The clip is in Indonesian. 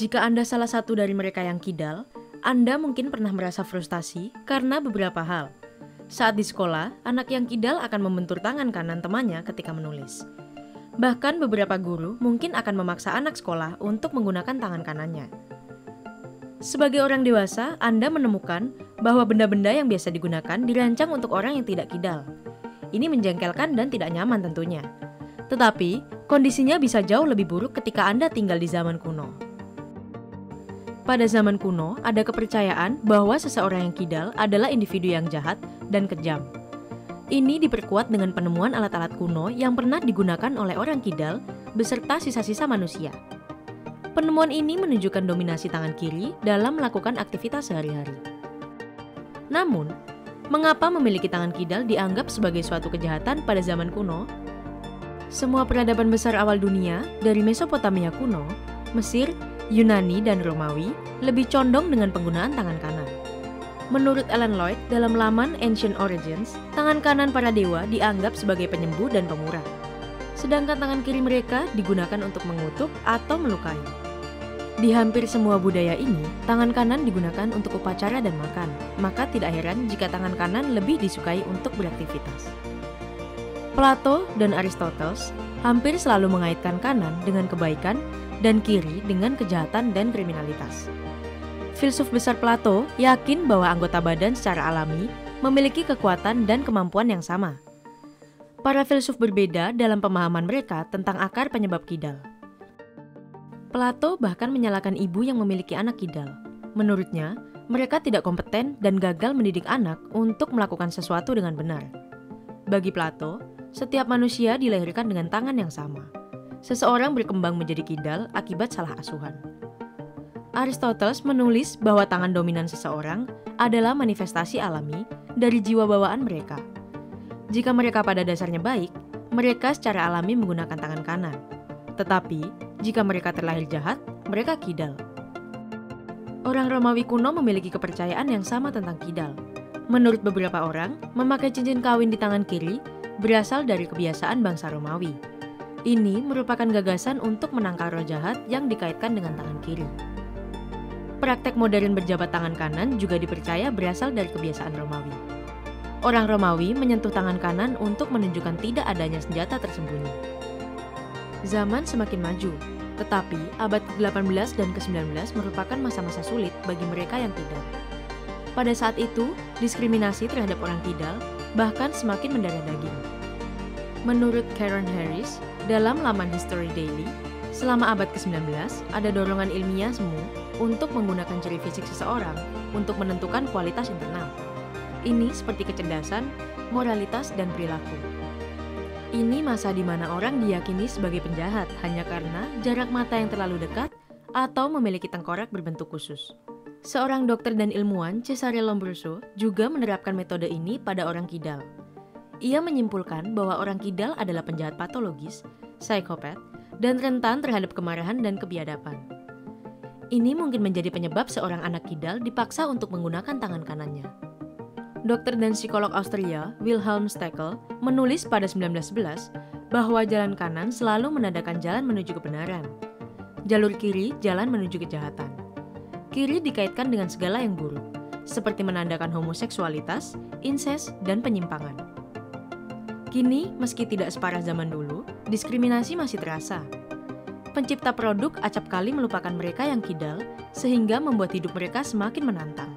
Jika Anda salah satu dari mereka yang kidal, Anda mungkin pernah merasa frustasi karena beberapa hal. Saat di sekolah, anak yang kidal akan membentur tangan kanan temannya ketika menulis. Bahkan beberapa guru mungkin akan memaksa anak sekolah untuk menggunakan tangan kanannya. Sebagai orang dewasa, Anda menemukan bahwa benda-benda yang biasa digunakan dirancang untuk orang yang tidak kidal. Ini menjengkelkan dan tidak nyaman tentunya. Tetapi, kondisinya bisa jauh lebih buruk ketika Anda tinggal di zaman kuno. Pada zaman kuno, ada kepercayaan bahwa seseorang yang kidal adalah individu yang jahat dan kejam. Ini diperkuat dengan penemuan alat-alat kuno yang pernah digunakan oleh orang kidal beserta sisa-sisa manusia. Penemuan ini menunjukkan dominasi tangan kiri dalam melakukan aktivitas sehari-hari. Namun, mengapa memiliki tangan kidal dianggap sebagai suatu kejahatan pada zaman kuno? Semua peradaban besar awal dunia, dari Mesopotamia kuno, Mesir, Yunani dan Romawi lebih condong dengan penggunaan tangan kanan. Menurut Alan Lloyd dalam laman Ancient Origins, tangan kanan para dewa dianggap sebagai penyembuh dan pemurah. Sedangkan tangan kiri mereka digunakan untuk mengutuk atau melukai. Di hampir semua budaya ini, tangan kanan digunakan untuk upacara dan makan, maka tidak heran jika tangan kanan lebih disukai untuk beraktivitas. Plato dan Aristoteles hampir selalu mengaitkan kanan dengan kebaikan dan kiri dengan kejahatan dan kriminalitas. Filsuf besar Plato yakin bahwa anggota badan secara alami memiliki kekuatan dan kemampuan yang sama. Para filsuf berbeda dalam pemahaman mereka tentang akar penyebab kidal. Plato bahkan menyalahkan ibu yang memiliki anak kidal. Menurutnya, mereka tidak kompeten dan gagal mendidik anak untuk melakukan sesuatu dengan benar. Bagi Plato, setiap manusia dilahirkan dengan tangan yang sama seseorang berkembang menjadi kidal akibat salah asuhan. Aristoteles menulis bahwa tangan dominan seseorang adalah manifestasi alami dari jiwa bawaan mereka. Jika mereka pada dasarnya baik, mereka secara alami menggunakan tangan kanan. Tetapi, jika mereka terlahir jahat, mereka kidal. Orang Romawi kuno memiliki kepercayaan yang sama tentang kidal. Menurut beberapa orang, memakai cincin kawin di tangan kiri berasal dari kebiasaan bangsa Romawi ini merupakan gagasan untuk menangkal roh jahat yang dikaitkan dengan tangan kiri. Praktek modern berjabat tangan kanan juga dipercaya berasal dari kebiasaan Romawi. Orang Romawi menyentuh tangan kanan untuk menunjukkan tidak adanya senjata tersembunyi. Zaman semakin maju, tetapi abad ke-18 dan ke-19 merupakan masa-masa sulit bagi mereka yang tidak. Pada saat itu, diskriminasi terhadap orang tidak bahkan semakin mendarah daging. Menurut Karen Harris, dalam laman History Daily, selama abad ke-19, ada dorongan ilmiah semu untuk menggunakan ciri fisik seseorang untuk menentukan kualitas internal. Ini seperti kecerdasan, moralitas, dan perilaku. Ini masa di mana orang diyakini sebagai penjahat hanya karena jarak mata yang terlalu dekat atau memiliki tengkorak berbentuk khusus. Seorang dokter dan ilmuwan, Cesare Lombroso, juga menerapkan metode ini pada orang kidal. Ia menyimpulkan bahwa orang kidal adalah penjahat patologis, psikopat, dan rentan terhadap kemarahan dan kebiadaban. Ini mungkin menjadi penyebab seorang anak kidal dipaksa untuk menggunakan tangan kanannya. Dokter dan psikolog Austria, Wilhelm Steckel, menulis pada 1911 bahwa jalan kanan selalu menandakan jalan menuju kebenaran. Jalur kiri jalan menuju kejahatan. Kiri dikaitkan dengan segala yang buruk, seperti menandakan homoseksualitas, incest, dan penyimpangan. Kini, meski tidak separah zaman dulu, diskriminasi masih terasa. Pencipta produk acap kali melupakan mereka yang kidal, sehingga membuat hidup mereka semakin menantang.